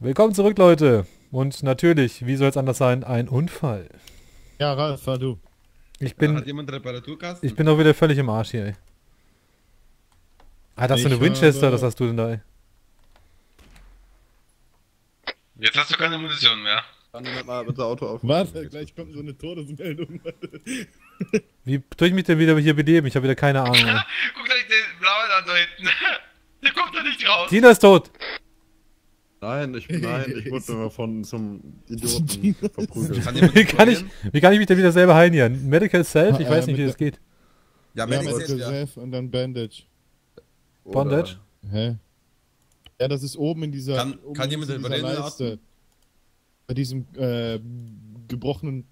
Willkommen zurück, Leute. Und natürlich, wie soll es anders sein, ein Unfall. Ja, Ralf, fahr du. Ich Hat bin, jemand Reparaturkasten? ich bin doch wieder völlig im Arsch hier, ey. Ah, das ist so eine Winchester, habe- das hast du denn da, ey. Jetzt hast du keine Munition mehr. Kann jemand mal bitte Auto auf? Warte, gleich kommt so eine Todesmeldung. Wie tue ich mich denn wieder hier beleben? Ich habe wieder keine Ahnung. Guck dir den blauen an da hinten. Der kommt da nicht raus. Tina ist tot. Nein, ich, nein, ich wurde immer von zum Idioten verprügelt. Kann Wie kann ich, wie kann ich mich denn wieder selber heilen hier? Medical Self? Ich weiß nicht, wie das geht. Ja, Ja, Medic mit ist ja. Und dann Bandage. Bondage? Hä? Ja, das ist oben in dieser. Kann- oben kann in jemand dieser den Leiste. Bei diesem äh, gebrochenen.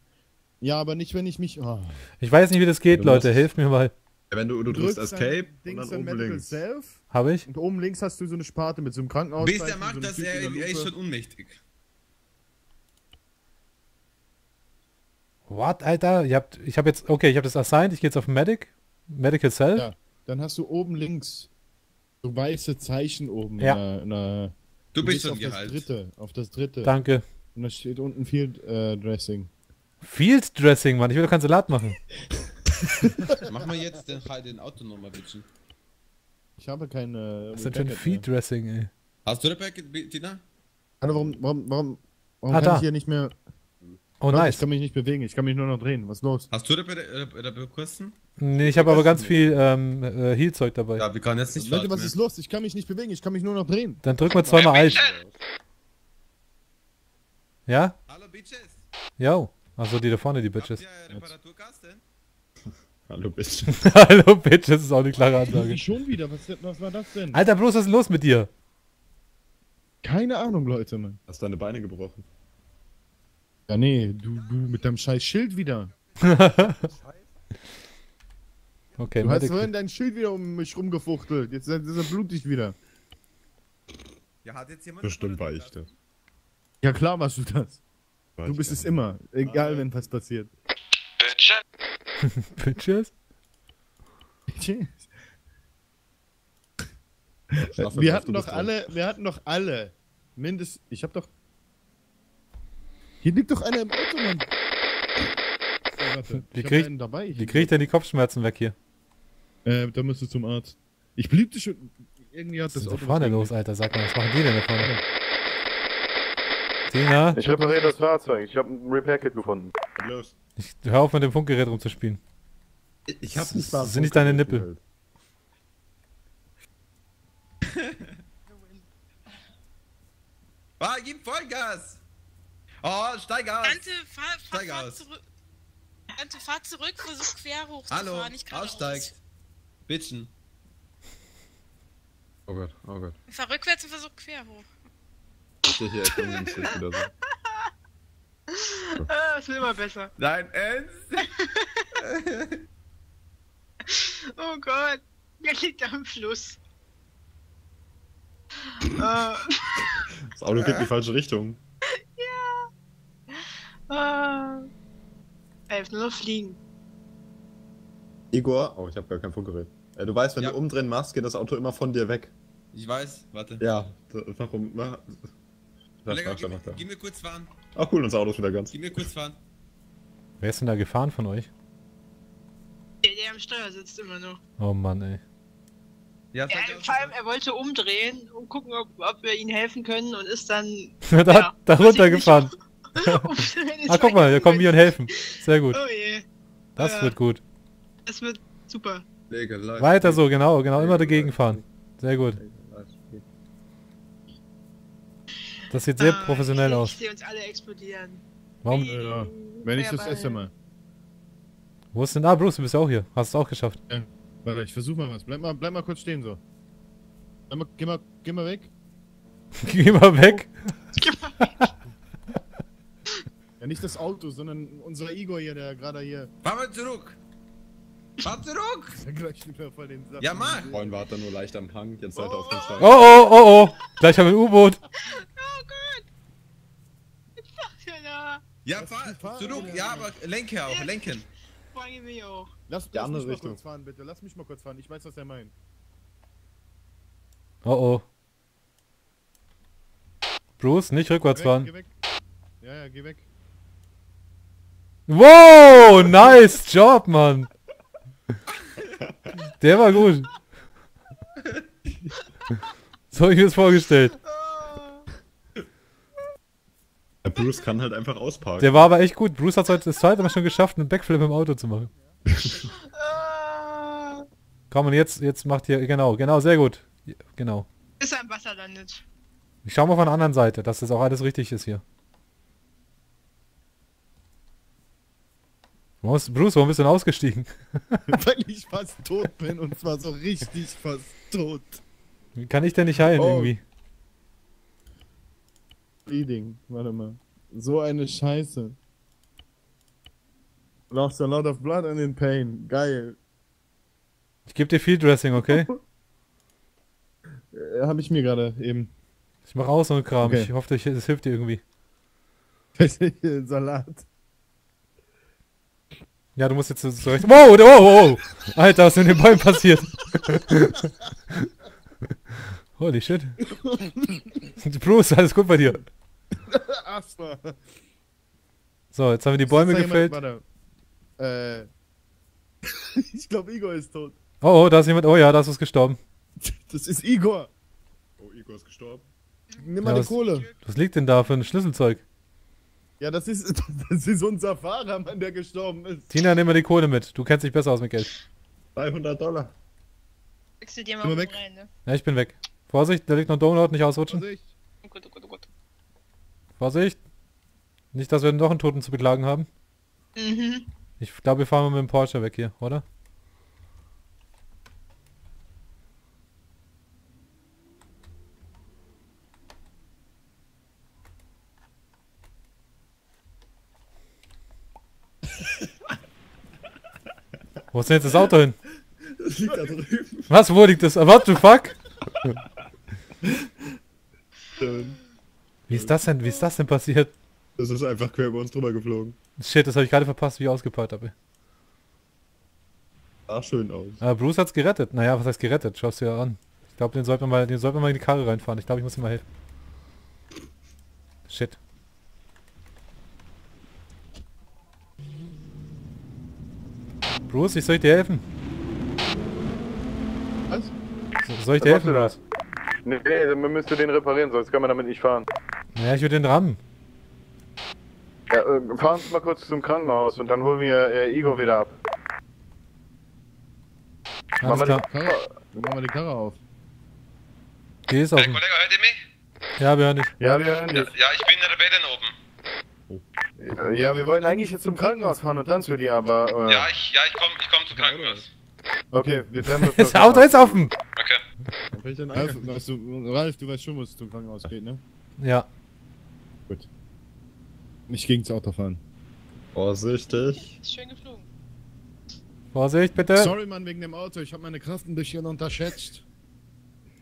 Ja, aber nicht, wenn ich mich. Oh. Ich weiß nicht, wie das geht, Du Leute. Hilft mir mal. Ja, wenn du, du drückst Escape und Dings dann dann oben Medical links. Self Habe ich? und oben links hast du so eine Sparte mit so einem Krankenhaus. Bis der macht das, er, er ist schon unmächtig. What, Alter? Ihr habt, ich habe jetzt, okay, ich habe das assigned. Ich gehe jetzt auf Medic. Medical Self. Ja. Dann hast du oben links so weiße Zeichen oben. Ja. In der, in der, Du bist schon auf das geheilt. dritte. Auf das dritte. Danke. Und da steht unten Field äh, Dressing. Field Dressing, Mann. Ich will doch kein Salat machen. Mach mal jetzt den, halt den Auto nochmal, bitchen. Ich habe keine. Was ist denn für ein Packet Feed Dressing, ey? Hast du Repack, Tina? Alter, warum, warum, warum, warum Ah, kann da. ich hier nicht mehr. Oh, Leute, Ich nice. kann mich nicht bewegen, ich kann mich nur noch drehen. Was ist los? Hast du Repack-Kosten? Nee, ich habe aber ganz viel ähm, äh, Heal-Zeug dabei. Ja, wir können jetzt nicht Leute, was mehr. ist los? Ich kann mich nicht bewegen, ich kann mich nur noch drehen. Dann drück mal zweimal Alt. Ja? Hallo, Bitches. Jo. Achso, die da vorne, die Habt Bitches. ihr Reparaturkasten? Hallo, Bitch. Hallo Bitches, ist auch eine klare Ansage. Schon wieder, was, was war das denn? Alter, bloß was ist denn los mit dir? Keine Ahnung, Leute, Mann. Hast deine Beine gebrochen? Ja, nee, du, du mit deinem scheiß Schild wieder. Okay, Du hast vorhin dein Schild wieder um mich rumgefuchtelt. Jetzt ist er blutig wieder. Ja, hat jetzt jemand Bestimmt war ich das. Ja, klar warst du das. War Du ich bist ja. es immer. Egal, wenn was passiert. Bitches? Schlaffe, wir hatten doch alle, wir hatten doch alle. Mindest. Ich hab doch. Hier liegt doch einer im Auto, Mann. Warte. Wie ich hab krieg- dabei. Wie krieg ich denn die Kopfschmerzen weg hier? Äh, da musst du zum Arzt. Ich bliebte schon. Irgendwie hat Was das ist denn da Auto. vorne los, Alter? Sag mal, was machen die denn da vorne? Tina, Ich repariere das Fahrzeug. Ich habe ein Repair-Kit gefunden. Los. Ich, hör auf mit dem Funkgerät rumzuspielen. Ich hab nicht Das sind nicht deine Nippel. Ah, gib Vollgas! Oh, steig aus! Ante, fahr, fahr, Steig fahr aus. zurück. Ante, fahr zurück, versuch quer hochzufahren. Hallo, nicht geradeaus. aussteigt. Bitchen. Oh Gott, oh Gott. Fahr rückwärts und versuch quer hoch. Ich hier echt ungünstig wieder so. Das wird immer besser. Nein, ernst? Oh Gott. Der liegt am Fluss. äh, Das Auto geht in die falsche Richtung. äh, elf, nur noch fliegen. Igor, oh, ich habe gar kein Funkgerät. Du weißt, wenn Ja. du umdrehen machst, geht das Auto immer von dir weg. Ich weiß, warte. Ja, warum? Na, da Kollege, sprach gib, da. gib mir kurz fahren. Ach cool, unser Auto ist wieder ganz. Gib mir kurz fahren. Wer ist denn da gefahren von euch? Der, der am Steuer sitzt immer noch. Oh Mann, ey. Ja, Ja, vor allem, er wollte umdrehen und gucken, ob, ob wir ihm helfen können und ist dann. da, Ja, da runtergefahren. Ah, guck mal, hier kommen wir und helfen. Sehr gut. Oh je, Das Ja. wird gut. es wird super. Live. Weiter so, genau, genau. Immer dagegen fahren. Sehr gut. Das sieht sehr Ah, professionell ich, aus. Ich sehe uns alle explodieren. Warum? Wie Ja, Wenn ich das esse mal. Wo ist denn? Ah, Bruce, du bist ja auch hier. Hast es auch geschafft. Warte, ich versuch mal was. Bleib mal, bleib mal kurz stehen so. Bleib mal, geh mal, geh mal weg. Geh mal weg. Ja, nicht das Auto, sondern unser Igor hier, der gerade hier. Fahr mal zurück! Fahr zurück! Der gleich wieder voll den. Ja, mach! Vorhin war er nur leicht am Hang, jetzt seid ihr auf dem Stein. Oh, oh, oh, oh. Gleich haben wir ein U-Boot. Oh Gott! Jetzt macht er da. Ja, fahr Fahrt, zurück! Ja, aber lenke auch, lenken! Fange mich auch. Lass, Die lass andere mich mal Richtung. kurz fahren, bitte. Lass mich mal kurz fahren. Ich weiß, was er meint. Oh, oh. Bruce, nicht rückwärts Geh fahren. weg, geh weg. Ja, ja, geh weg. Wow, nice Job, Mann. Der war gut. So hab ich mir das vorgestellt. Der Bruce kann halt einfach ausparken. Der war aber echt gut. Bruce hat heute das zweite Mal schon geschafft, einen Backflip im Auto zu machen. Komm, und jetzt, jetzt macht ihr, genau, genau, sehr gut. Genau. Ist er im Wasser landet. Ich schau mal von der anderen Seite, dass das auch alles richtig ist hier. Bruce, warum bist du denn ausgestiegen? Weil ich fast tot bin und zwar so richtig fast tot. Wie kann ich denn nicht heilen Oh. irgendwie? Bleeding. Warte mal. So eine Scheiße. Lost a lot of blood and in pain. Geil. Ich gebe dir viel Dressing, okay? Äh, hab ich mir gerade eben. Ich mach aus so einen Kram. Okay. Ich hoffe, es hilft dir irgendwie. Salat. Ja, du musst jetzt so- zurecht. Wow, wow, wow. Alter, was ist denn den Bäumen passiert? Holy shit. Bruce, alles gut bei dir? Asthma. So, jetzt haben wir die Bäume gefällt. jemand-. Äh. ich glaube, Igor ist tot. Oh, oh, da ist jemand. Oh ja, da ist was gestorben. Das ist Igor. Oh, Igor ist gestorben. Nimm Ja, mal die was- Kohle. Was liegt denn da für ein Schlüsselzeug? Ja, das ist, das ist unser Fahrer, Mann, der gestorben ist. Tina, nimm mal die Kohle mit. Du kennst dich besser aus mit Geld. 300 Dollar. Wechsel dir mal mal weg. rein, ne? Ja, ich bin weg. Vorsicht, da liegt noch ein Donut, nicht ausrutschen. Vorsicht. Oh Gott, oh Gott, oh Gott. Vorsicht. Nicht, dass wir noch einen Toten zu beklagen haben. Mhm. Ich glaube, wir fahren mal mit dem Porsche weg hier, oder? Wo ist denn jetzt das Auto hin? Das liegt da drüben. Was, wo liegt das? What the fuck? Wie ist das denn, wie ist das denn passiert? Das ist einfach quer über uns drüber geflogen. Shit, das habe ich gerade verpasst, wie ich ausgepeilt habe. Sah schön aus. Aber Bruce hat's gerettet. Naja, was heißt gerettet? Schaust du ja an. Ich glaube, den sollte man mal, den sollte man mal in die Karre reinfahren. Ich glaube, ich muss ihm mal helfen. Shit. Bruce, ich soll dir helfen. Was? So- Soll ich Was dir machst helfen, du da? Bruce? Nee, nee, man müsste den reparieren, sonst kann man damit nicht fahren. Ja, ich will den rammen. Ja, äh, fahren Sie mal kurz zum Krankenhaus und dann holen wir äh, Igor wieder ab. Alles Mach mal klar. Karre, mach mal die Karre auf. Geh es auf Hey. Kollege, hört ihr mich? Ja, wir hören dich. Ja, wir hören Ja, dich. ja, ich bin in der Rebellen oben. Äh, Ja, wir wollten eigentlich jetzt zum Krankenhaus fahren und dann zu dir, aber... Äh, Ja, ich, ja, ich komme ich komm zum Krankenhaus. Okay, wir uns... Das Auto ist offen! Okay. Ralf, du, Ralf, du weißt schon, wo es zum Krankenhaus geht, ne? Ja. Gut. Nicht gegen das Auto fahren. Vorsichtig. Ist schön geflogen. Vorsicht, bitte. Sorry, Mann, wegen dem Auto. Ich habe meine Kraft ein bisschen unterschätzt.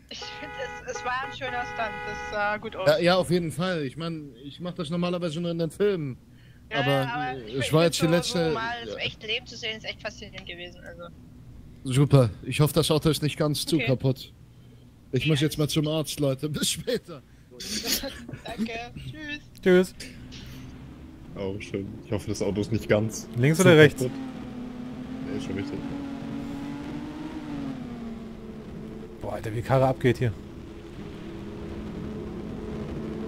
Ich finde, es, es war ein schöner Stunt. Das sah gut aus. Ja, ja auf jeden Fall. Ich meine, ich mache das normalerweise nur in den Filmen. Ja, aber, äh, ich es find war jetzt die so, letzte- So mal ja. echt Leben zu sehen, ist echt faszinierend gewesen. Also. Super. Ich hoffe, das Auto ist nicht ganz zu Okay. kaputt. Ich muss jetzt mal zum Arzt, Leute. Bis später. Danke. Tschüss. Tschüss. Oh, schön. Ich hoffe, das Auto ist nicht ganz. Links oder rechts? kaputt. Nee, ist schon richtig. Boah, Alter, wie die Karre abgeht hier.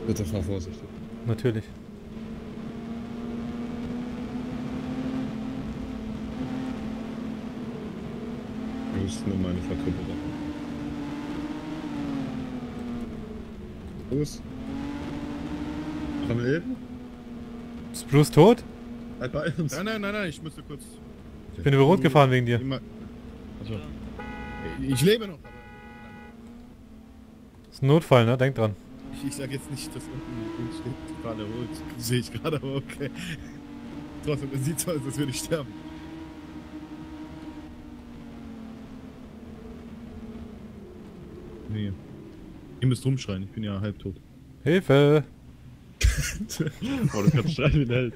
Bitte fahr vorsichtig. Natürlich. Du bist nur meine Verkrüppelung. Los. Noch am Leben? Ist Bruce tot? Halt bei uns. Nein, nein, nein, nein, ich musste kurz. Ich bin über Rot gefahren wegen dir. Also, ich lebe noch, aber Das ist ein Notfall, ne? Denk dran. ich, ich sag jetzt nicht, dass unten steht gerade rot. Sehe ich gerade, aber okay. Trotzdem, es sieht so aus, als würde ich sterben. Nee. Ihr müsst rumschreien, ich bin ja halbtot. Hilfe! Oh, du kannst schreien wie ein Held.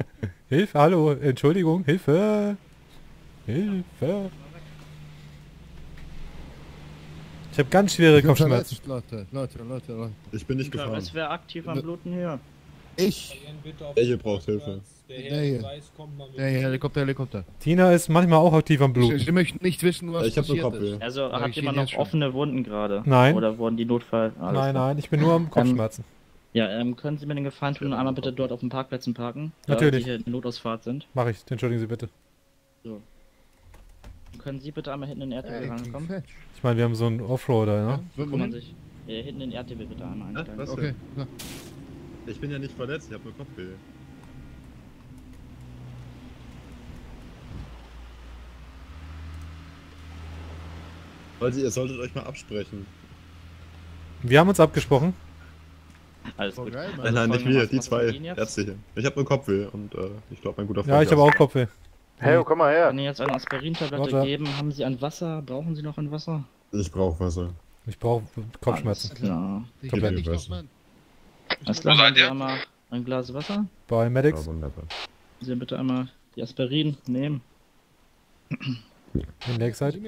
Hilfe, hallo, Entschuldigung, Hilfe! Hilfe! Ich habe ganz schwere Ich bin Kopfschmerzen. Leute, Leute, Leute, Leute. Ich bin nicht gefahren. Was wäre aktiv am Bluten hier? Ich. Welche braucht Hilfe? Der hier. Der hier, Helikopter, Helikopter. Tina ist manchmal auch aktiv am Ich, Blut. ich möchte nicht wissen, was Ich hab passiert Kopfweh. ist. Also Sag hat ich jemand noch offene Wunden gerade? Nein. Oder wurden die Notfall? Alles Nein, klar. nein, ich bin nur am Kopfschmerzen. Ja, ähm, können Sie mir den Gefallen tun und einmal bitte dort auf den Parkplätzen parken? Da Natürlich. Sie hier in Notausfahrt sind. Mach ich, entschuldigen Sie bitte. Können Sie bitte einmal hinten in den RTW rankommen? fett. Ich meine, wir haben so einen Offroader, ne? Wo- Kann man sich äh, hinten in den RTW bitte einmal Ah, einsteigen. was Okay. ja. Ich bin ja nicht verletzt, ich habe nur Kopfweh. Leute, ihr solltet euch mal absprechen. Wir haben uns abgesprochen. Alles Voll gut. geil, Nein, nein, nicht wir, die zwei? Ärzte hier. Ich habe nur Kopfweh und äh, ich glaube, mein guter Ja, ich habe auch Kopfweh. Hey, komm mal her. Kann Ihnen jetzt eine Aspirintablette Warte. geben? Haben Sie ein Wasser? Brauchen Sie noch ein Wasser? Ich brauche Wasser. Ich brauche Kopfschmerzen. Alles klar. Tabletten. kenn ich Alles Wo seid ihr? einmal ein Glas Wasser? Bei Medics. Ja, wunderbar. Sie bitte einmal die Aspirin nehmen. In Lakeside.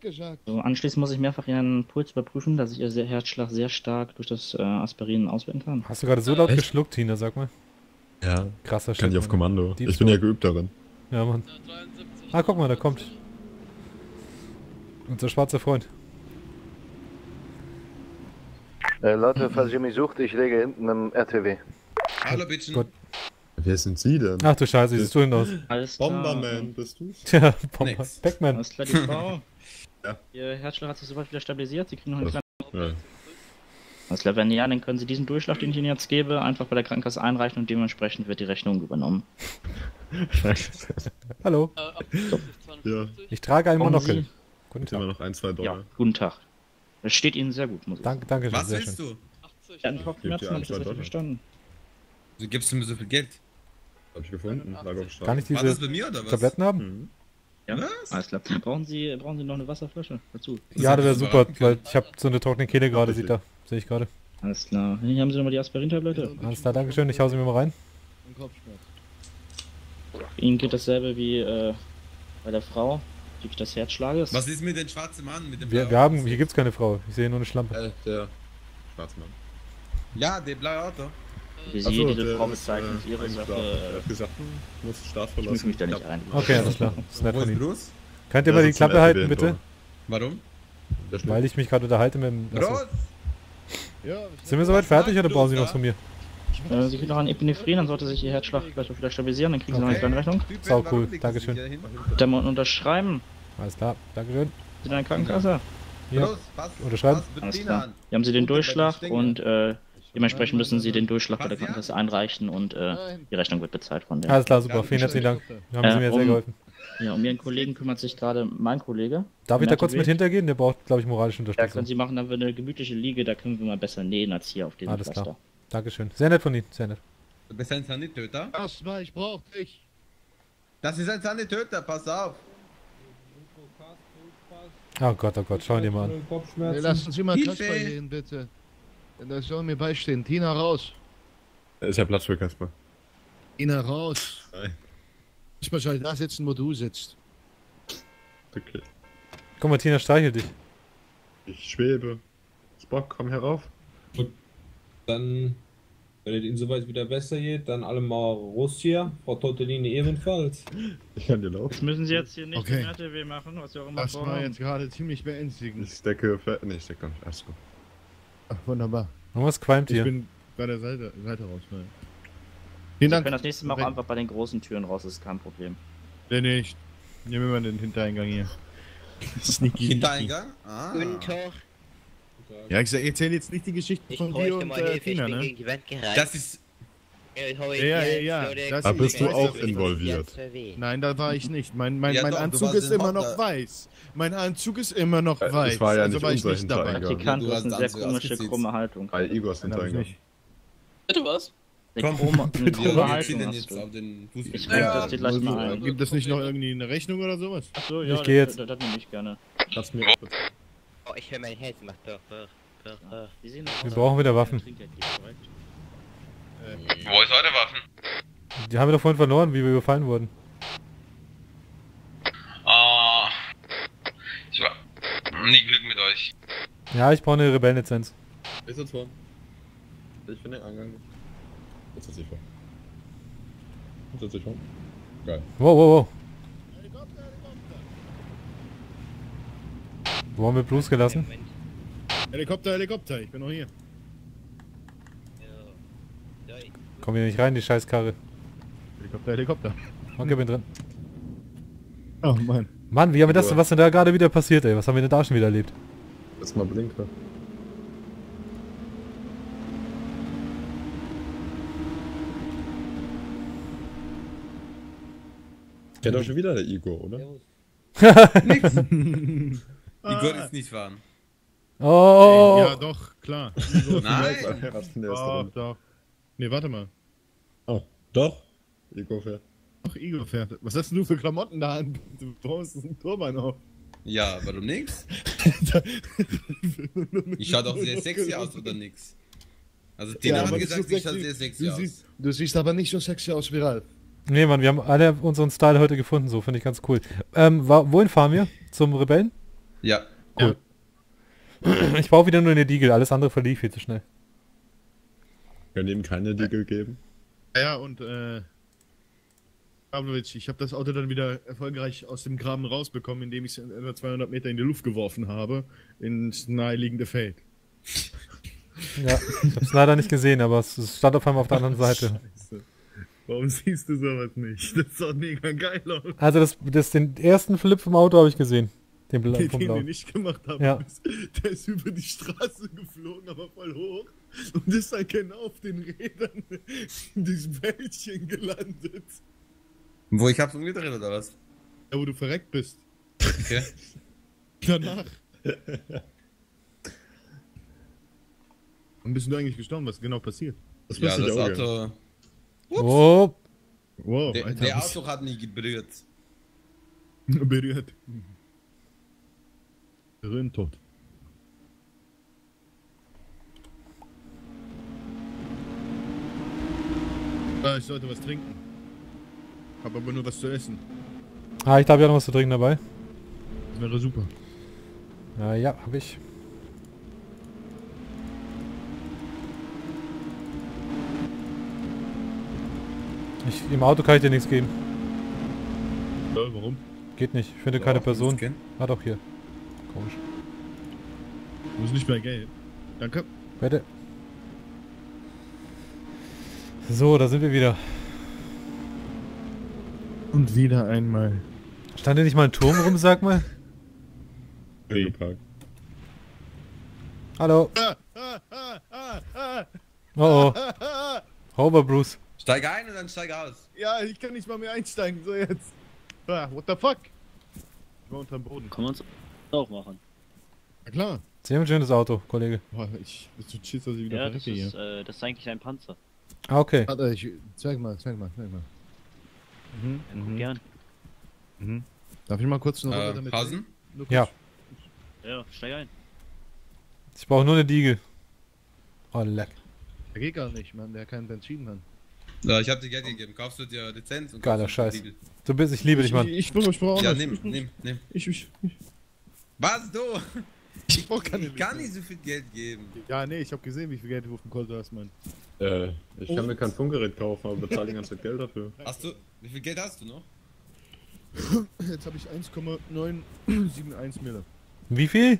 Gesagt? So, anschließend muss ich mehrfach Ihren Puls überprüfen, dass ich Ihr Herzschlag sehr stark durch das äh, Aspirin auswählen kann. Hast du gerade so laut Echt? geschluckt, Tina, sag mal. Ja, Krasser kann ich auf. Kommando. Deep Ich bin ja geübt darin. Ja, Mann. Ah, guck mal, da kommt. Unser schwarzer Freund. Äh, Leute, falls ihr mich sucht, ich lege hinten im RTW. Hallo, Bitchen. Gott. Wer sind Sie denn? Ach du Scheiße, wie siehst du denn aus? Alles klar. Bomberman, bist du's? Tja, Bomber. Pac-Man. Alles klar, die Frau. Ja. Ihr Herzschlag hat sich soweit wieder stabilisiert. Sie kriegen noch einen Das- kleinen. Ja. Alles klar, wenn ja, dann können Sie diesen Durchschlag, den ich Ihnen jetzt gebe, einfach bei der Krankenkasse einreichen und dementsprechend wird die Rechnung übernommen. Hallo. ja, Ich trage ein Kommen Monokel. Guten jetzt immer Tag. noch ein, zwei Ja, guten Tag. Das steht Ihnen sehr gut, muss ich sagen. Danke, danke schön, Was willst schön. du? Ja, an Kopfschmerzen habe ich das ein, richtig verstanden. Du gibst mir so viel Geld. Hab ich gefunden. Lag auf. Kann ich das diese bei mir oder was? Tabletten haben? Mhm. Ja, Was? alles klar. Brauchen Sie, brauchen Sie noch eine Wasserflasche dazu? Ja, das wäre super, weil ich habe so eine trockene Kehle gerade, sieht da. Sehe ich gerade. Alles klar. Hier haben Sie nochmal die Aspirintablette. Alles klar, danke schön. Ich hau sie mir mal rein. Und Kopfschmerz. Ihnen geht dasselbe wie äh, bei der Frau, bezüglich des Herzschlages. Was ist mit dem schwarzen Mann? Mit dem Wir, wir haben, hier gibt's keine Frau. Ich sehe nur eine Schlampe. Äh, der Schwarzmann. Ja, der blaue Auto. Wie Ach Sie so, diese der Frau ist, äh, Ihre. Sache. Er äh, hat gesagt, hm, muss Start Ich muss verlassen. mich da nicht ein. Okay, alles klar. Das ist nett Wo von ist Ihnen. Könnt ihr mal die Klappe halten, bitte? Warum? Weil ich mich gerade unterhalte mit dem... Ja, Sind wir soweit fertig oder brauchen Sie noch von mir? Äh, Sie kriegen noch ein Epinephrin, dann sollte sich Ihr Herzschlag gleich auch wieder stabilisieren, dann kriegen Sie noch eine kleine Rechnung. Sau cool, Dankeschön. mal unterschreiben. Alles klar, Dankeschön. Sie in der Krankenkasse. Ja. Los, pass, Unterschreiben. pass Alles Bettina klar. an. Hier haben Sie den Durchschlag und äh, dementsprechend müssen Sie den Durchschlag bei der? Krankenkasse einreichen und äh, die Rechnung wird bezahlt von der. Alles klar, super. Vielen herzlichen Dank. Haben Sie Äh, mir sehr um- geholfen. Ja, um Ihren Kollegen kümmert sich gerade mein Kollege. Darf ich da kurz mit hintergehen? Der braucht, glaube ich, moralische Ja, können Unterstützung. Sie machen, dann wird eine gemütliche Liege, da können wir mal besser nähen als hier auf diesem Alles klar. Dankeschön. Sehr nett von Ihnen, sehr nett. Du bist ein Sanitäter? Erstmal, ich brauch dich. Das ist ein Sanitäter, pass auf. Oh Gott, oh Gott, schauen die mal an. Nee, lassen Sie mal Hilfe. Kasper gehen, bitte. Denn das soll mir beistehen. Tina raus. Ist ja Platz für Kasper. Tina raus. Nein. Kasper soll da sitzen, wo du sitzt. Okay. Guck mal, Tina streichelt dich. Ich schwebe. Spock, komm herauf. Dann, wenn es Ihnen soweit wieder besser geht, dann alle mal Russ hier, Frau Tortellini ebenfalls. Ich kann dir laufen. Das müssen Sie jetzt hier nicht Okay. im RTW machen, was Sie auch immer Das war vorhaben. jetzt gerade ziemlich beängstigend. Ich stecke Nee, ich stecke nicht. Alles gut. Ach, wunderbar. Irgendwas qualmt Ich hier. bin bei der Seite, Seite raus. Ne. Vielen Dank. können das nächste Mal auch einfach bei den großen Türen raus, ist kein Problem. Nee, nee, ich nehme immer den Hintereingang hier. Sneaky. Hintereingang? Ah. Guten Tag. Ja, ich erzähle jetzt nicht die Geschichte Ich von dir und äh, ich Tina, bin ne? gegen die Wand gerannt. Das ist. ich Ja, ja, ja, das Da bist du auch involviert. Nein, da war ich nicht. Mein, mein, Ja mein doch, Anzug ist immer noch weiß. Mein Anzug ist immer noch Äh, weiß. das war ja also nicht war ich nicht dabei. Praktikant, du das hast ist eine sehr komische, krumme Haltung. Hab ich Hintereingang. nicht. Bitte was? Komm. eine Wir krumme Haltung hast jetzt du. auf den Ich Ja. das dir gleich mal ein. Gibt es nicht noch irgendwie eine Rechnung oder sowas? Achso, Ich ja, geh das, jetzt. das, das nehme ich gerne. Du mir auch bitte. Oh, ich höre mein Herz macht doch, doch, doch, doch. Sie sehen Wir brauchen wieder Waffen. Wo ist eure Waffen? Die haben wir doch vorhin verloren, wie wir überfallen wurden. Ah. ich war nie Glück mit euch. Ja, ich brauche eine Rebellenlizenz. Ich sitze vor. Ich bin den Eingang. Jetzt sitze ich vor. Jetzt sitze ich vor. Geil. Wow, wow, wow. Wo haben wir Blues gelassen? Helikopter, Helikopter, ich bin noch hier. Ja. Ja, Komm hier nicht rein, die Scheißkarre. Helikopter, Helikopter. Okay, bin drin. Oh Mann. Mann, wie haben wir das, Boah. was denn da gerade wieder passiert, ey? Was haben wir denn da schon wieder erlebt? Jetzt mal Blinker. Kennt doch schon wieder der Igor, oder? Igor ist nicht fahren. Oh, Ja, doch, klar. Igor, Nein. Ersten Doch, doch. Nee, warte mal. Oh, doch. Igor fährt. Ach, Igor fährt. Was hast denn du für Klamotten da an? Du brauchst einen Turban auf. Ja, warum nix? Ich schaue doch sehr sexy aus, oder nix? Also Tina Ja, hat aber gesagt, du ich schaue sehr sexy du aus. siehst, du siehst aber nicht so sexy aus wie Ralf. nee, Mann, wir haben alle unseren Style heute gefunden, so finde ich ganz cool. Ähm, wohin fahren wir? Zum Rebellen? Ja. Cool. Ich brauche wieder nur eine Diegel, alles andere verlief viel zu schnell. Können ihm keine Diegel geben? Ja, und äh. Pavlovic, ich habe das Auto dann wieder erfolgreich aus dem Graben rausbekommen, indem ich es etwa 200 Meter in die Luft geworfen habe, ins naheliegende Feld. Ja, ich habe es leider nicht gesehen, aber es stand auf einmal auf der anderen Seite. Scheiße. Warum siehst du sowas nicht? Das sah mega geil aus. Also das, das den ersten Flip vom Auto habe ich gesehen. Den Bla Den, den wir nicht gemacht haben. Ja. Der ist über die Straße geflogen, aber voll hoch. Und ist dann genau auf den Rädern in diesem Wäldchen gelandet. Wo ich hab's umgedreht oder was? Ja, wo du verreckt bist. Okay. Danach. Und bist du eigentlich gestorben? Was genau passiert? Das Ja, das. Auto. Wow, Der, Alter, der was- Auto hat mich geberührt. berührt. Berühren tot. Ah, ich sollte was trinken. Hab aber nur was zu essen. ah, ich habe noch was zu trinken dabei. Das wäre super. Ja, ja, habe ich. ich. Im Auto kann ich dir nichts geben. Ja, warum? Geht nicht. Ich finde keine Doch, Person. Ah, doch hier. Komisch. Du musst nicht mehr Geld. Danke. Bitte. So, da sind wir wieder. Und wieder einmal. Stand hier nicht mal ein Turm rum, sag mal? Geparkt. Hallo. Ah, ah, ah, ah, ah, Oh oh. Hover Bruce. Steig ein und dann steig aus. Ja, ich kann nicht mal mehr einsteigen. So jetzt. Ah, what the fuck? Ich war unterm Boden. Kann man es auch machen. Na klar. Sehr schönes Auto, Kollege. Boah, ich bin so chill, dass ich wieder Ja, das ist, äh, das ist eigentlich ein Panzer. Ah, okay. Warte, ich zeig mal, zeig mal, zeig mal. Mhm, Ja, mhm, gern. mhm. Darf ich mal kurz Runde Äh, damit? Hasen? Ja. Ja, steig ein. Ich brauche nur eine Diegel. Oh, leck. Der geht gar nicht, Mann, der kein Benzin hat. Ja, ich hab dir Geld gegeben. Kaufst du dir Lizenz und Geiler du Scheiß. Du bist, ich liebe dich, Mann. Ich, ich, ich, ich brauche Ja, was. nimm, nimm, nimm. Ich, ich, ich, Was, du? ich brauch keine Ich kann nicht so viel Geld geben. Ja, nee, ich hab gesehen, wie viel Geld du auf dem Konto hast, Mann. Äh, ich kann mir kein Funkgerät kaufen, aber bezahle die ganze Zeit Geld dafür. Hast du, wie viel Geld hast du noch? Jetzt habe ich 1,971 Mille. Wie viel?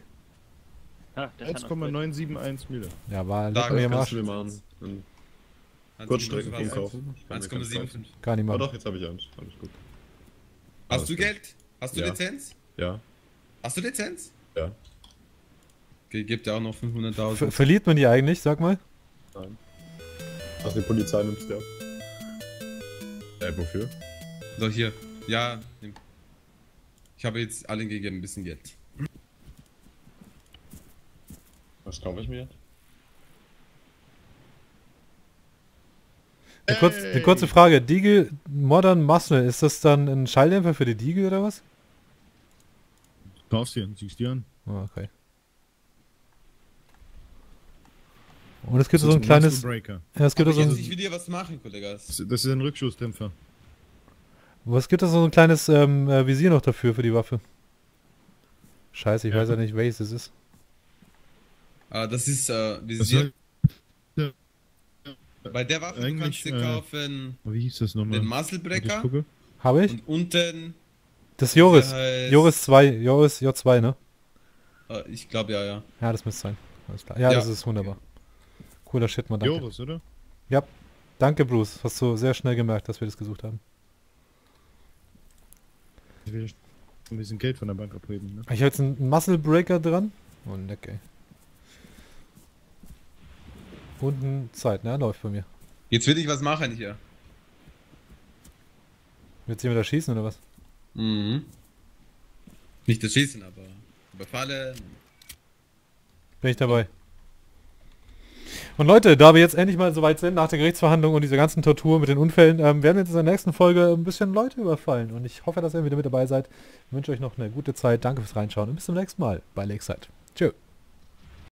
Ah, der hat noch 1,971 Mille. Ja, war Da leck mir Kannst du mir machen. Einen 1,75. Kurzstreckenfunk kaufen. Ich kann mir keins 1,75. kaufen. Gar nicht Ah mal. doch, jetzt habe ich eins. Alles gut. Hast du Alles gut. Geld? Hast du Ja. Lizenz? Ja, Hast du Lizenz? ja. Okay, gibt ja auch noch Ver 500.000. verliert man die eigentlich, sag mal? Nein. Also die Polizei nimmt dir ab. Äh, wofür? So, hier. Ja, nimm. Ich habe jetzt allen gegeben ein bisschen Geld. Was kaufe ich mir jetzt? Eine, kurz, eine kurze Frage. Diegel Modern Muscle, ist das dann ein Schalldämpfer für die Diegel oder was? Kaufst dir, ziehst dir an. Ah, okay. Und es gibt so ein kleines. Breaker. Ja, es gibt so ein, ich will dir was machen, Kollegas. Das das ist ein Rückschussdämpfer. was gibt es so ein kleines ähm, äh, Visier noch dafür für die Waffe? Scheiße, ich weiß ja nicht, welches es ist. Ah, das ist äh, Das visiert. soll, Bei der Waffe du eigentlich, kannst du äh, kaufen wie hieß das nochmal? den Musclebreaker gucke. Habe ich? und unten, Das ist Joris. heißt- Joris 2. Joris J2, ne? äh, ich glaube ja, ja. Ja, das müsste sein. Alles klar. Ja, Ja. das ist wunderbar. Cooler Shit, man. Danke. Joris, oder? Ja. Danke, Bruce. Hast du sehr schnell gemerkt, dass wir das gesucht haben. Ich will ein bisschen Geld von der Bank abheben, ne? Ich habe jetzt einen Muscle Breaker dran. Oh, leck, ey. Und ein Zeit, ne? Läuft bei mir. Jetzt will ich was machen hier. Willst du jemand da schießen oder was? Mhm. Nicht das Schießen, aber überfallen. Bin ich dabei. Und Leute, da wir jetzt endlich mal soweit sind, nach der Gerichtsverhandlung und dieser ganzen Tortur mit den Unfällen, ähm, werden wir jetzt in der nächsten Folge ein bisschen Leute überfallen. Und ich hoffe, dass ihr wieder mit dabei seid. Ich wünsche euch noch eine gute Zeit. Danke fürs Reinschauen und bis zum nächsten Mal bei Lakeside. Tschö.